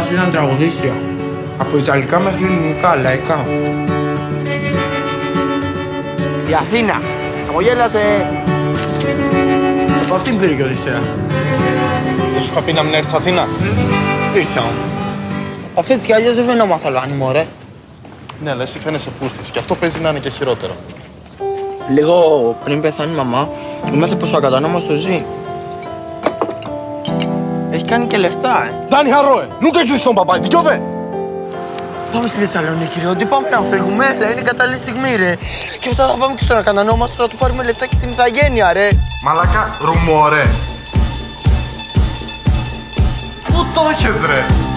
Αθηνάς ήταν τραγουδίστρια. Από Ιταλικά μέχρι Ελληνικά, λαϊκά. Η Αθήνα. Απογέλασε. Από αυτήν πήρε και ο Οδυσσέας. Δεν σου είχα πει να μην έρθεις Αθήνα; Ήρθα. Αυτή έτσι κι αλλιώς δεν φαινόμαστε Αλβάνοι, μωρέ. Ναι, αλλά εσύ φαίνεσαι πούστης και αυτό παίζει να είναι και χειρότερο. Λίγο πριν πεθάνει η μαμά, έμαθε πως ο ακατανόμος του ζει. Έχει κάνει και λεφτά, ε. Dani Harroe, nunca έχεις τον παπά, τι κιόβε! Πάμε στη Θεσσαλονίκη, ρε. Ότι πάμε να φύγουμε, έλα, είναι η κατάλληλη στιγμή, ρε. Και μετά θα πάμε και στον ακατανό μας, να του πάρουμε λεφτά και την ηθαγένεια, ρε. Μαλάκα, ρουμόρε. Πού το έχεις ρε!